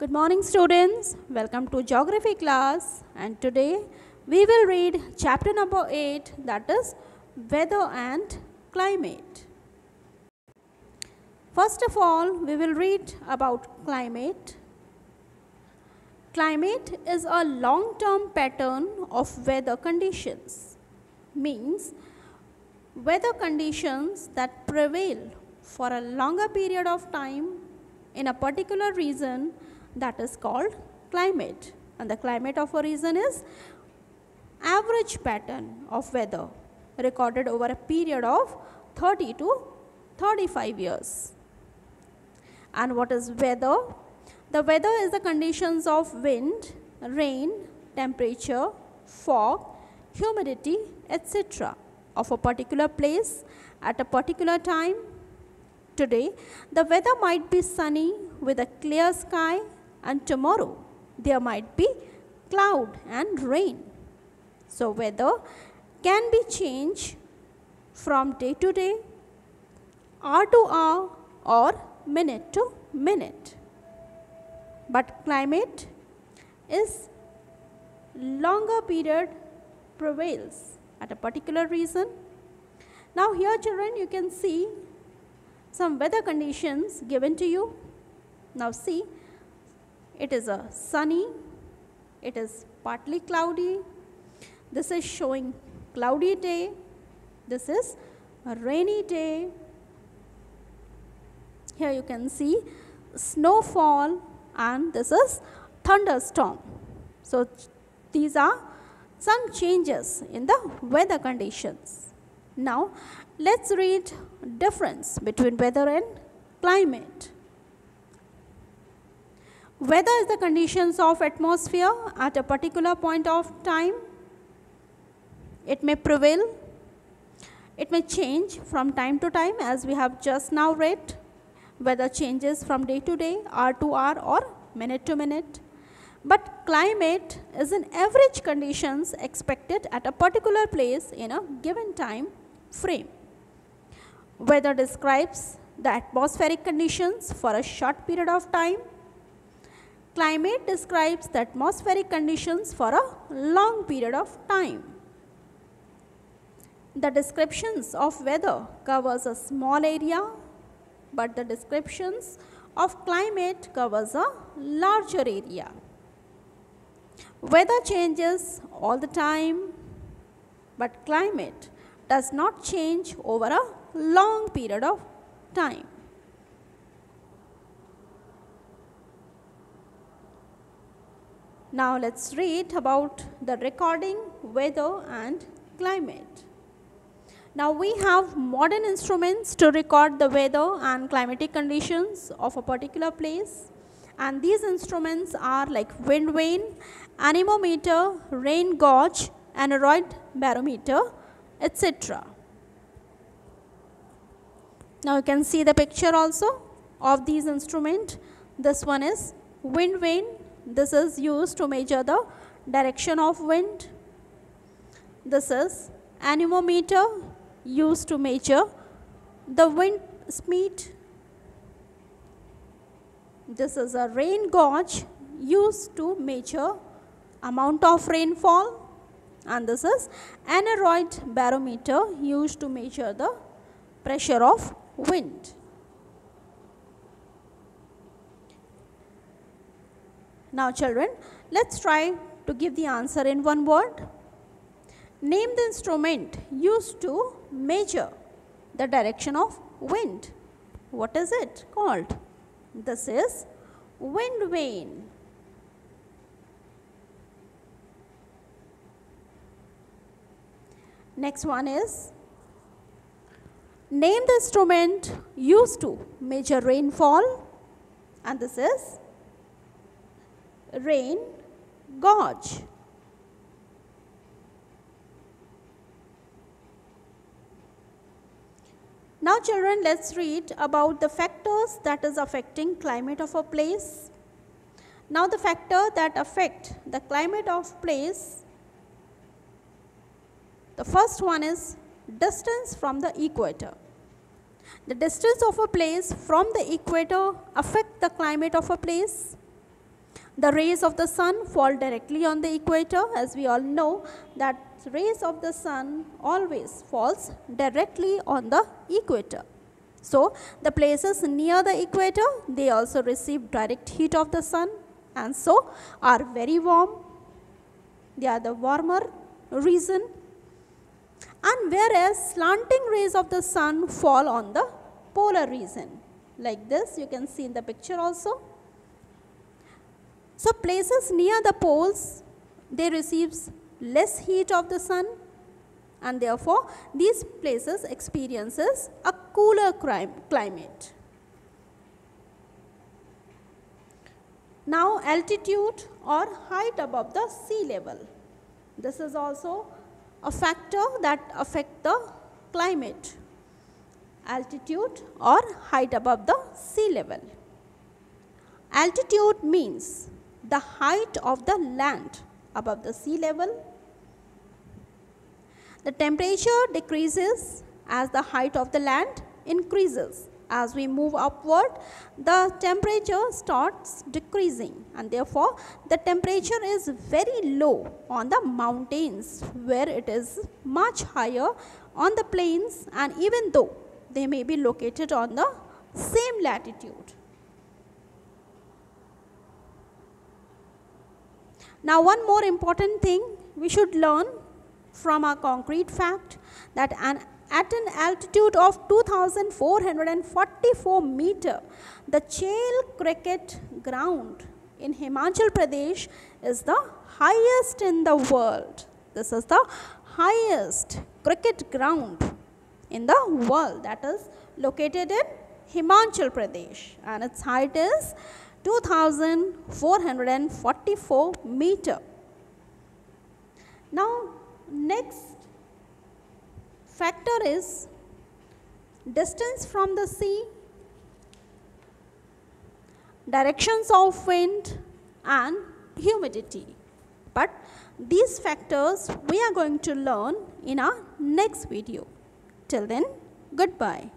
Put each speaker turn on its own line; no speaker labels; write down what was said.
Good morning students. Welcome to geography class and today we will read chapter number 8 that is weather and climate. First of all, we will read about climate. Climate is a long-term pattern of weather conditions. Means weather conditions that prevail for a longer period of time in a particular region that is called climate and the climate of a region is average pattern of weather recorded over a period of 30 to 35 years. And what is weather? The weather is the conditions of wind, rain, temperature, fog, humidity, etc. of a particular place at a particular time. Today, the weather might be sunny with a clear sky and tomorrow there might be cloud and rain. So, weather can be changed from day to day, hour to hour or minute to minute. But climate is longer period prevails at a particular reason. Now here children you can see some weather conditions given to you. Now see it is a sunny, it is partly cloudy, this is showing cloudy day, this is a rainy day. Here you can see snowfall and this is thunderstorm. So these are some changes in the weather conditions. Now let's read difference between weather and climate. Weather is the conditions of atmosphere at a particular point of time. It may prevail. It may change from time to time as we have just now read. Weather changes from day to day, hour to hour or minute to minute. But climate is an average conditions expected at a particular place in a given time frame. Weather describes the atmospheric conditions for a short period of time Climate describes the atmospheric conditions for a long period of time. The descriptions of weather covers a small area, but the descriptions of climate covers a larger area. Weather changes all the time, but climate does not change over a long period of time. Now let's read about the recording, weather and climate. Now we have modern instruments to record the weather and climatic conditions of a particular place and these instruments are like wind vane, anemometer, rain gauge, aneroid barometer, etc. Now you can see the picture also of these instruments. This one is wind vane this is used to measure the direction of wind. This is anemometer used to measure the wind speed. This is a rain gauge used to measure amount of rainfall and this is aneroid barometer used to measure the pressure of wind. Now children, let's try to give the answer in one word. Name the instrument used to measure the direction of wind. What is it called? This is wind vane. Next one is name the instrument used to measure rainfall and this is rain gauge. Now children let's read about the factors that is affecting climate of a place. Now the factor that affect the climate of place the first one is distance from the equator. The distance of a place from the equator affect the climate of a place The rays of the sun fall directly on the equator as we all know that rays of the sun always falls directly on the equator. So, the places near the equator they also receive direct heat of the sun and so are very warm. They are the warmer region and whereas slanting rays of the sun fall on the polar region like this you can see in the picture also. So, places near the poles they receives less heat of the sun and therefore, these places experiences a cooler climate. Now, altitude or height above the sea level. This is also a factor that affect the climate. Altitude or height above the sea level. Altitude means the height of the land above the sea level the temperature decreases as the height of the land increases. As we move upward, the temperature starts decreasing and therefore, the temperature is very low on the mountains where it is much higher on the plains and even though they may be located on the same latitude. Now, one more important thing we should learn from a concrete fact that an, at an altitude of 2444 meter, the Chail cricket ground in Himachal Pradesh is the highest in the world. This is the highest cricket ground in the world that is located in Himachal Pradesh and its height is 2444 meter. Now next factor is distance from the sea, directions of wind and humidity. But these factors we are going to learn in our next video. Till then, goodbye.